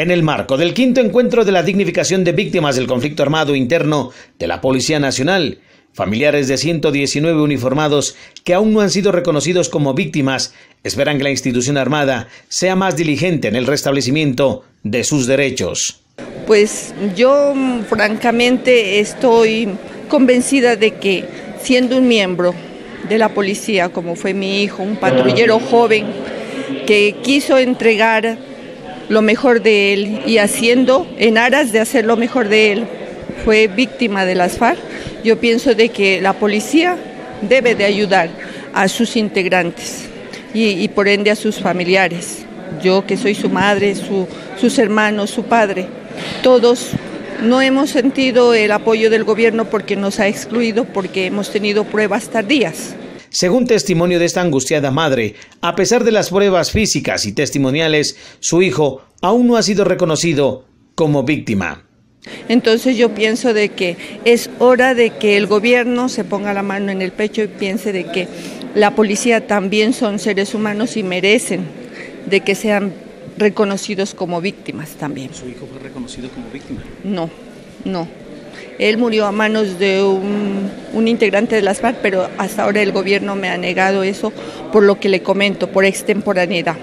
En el marco del quinto encuentro de la dignificación de víctimas del conflicto armado interno de la Policía Nacional, familiares de 119 uniformados que aún no han sido reconocidos como víctimas esperan que la institución armada sea más diligente en el restablecimiento de sus derechos. Pues yo francamente estoy convencida de que siendo un miembro de la policía, como fue mi hijo, un patrullero joven que quiso entregar lo mejor de él y haciendo, en aras de hacer lo mejor de él, fue víctima de las FARC. Yo pienso de que la policía debe de ayudar a sus integrantes y, por ende a sus familiares. Yo que soy su madre, sus hermanos, su padre, todos no hemos sentido el apoyo del gobierno porque nos ha excluido, porque hemos tenido pruebas tardías. Según testimonio de esta angustiada madre, a pesar de las pruebas físicas y testimoniales, su hijo aún no ha sido reconocido como víctima. Entonces yo pienso de que es hora de que el gobierno se ponga la mano en el pecho y piense de que la policía también son seres humanos y merecen de que sean reconocidos como víctimas también. ¿Su hijo fue reconocido como víctima? No, no. Él murió a manos de un, integrante de las FARC, pero hasta ahora el gobierno me ha negado eso por lo que le comento, por extemporaneidad.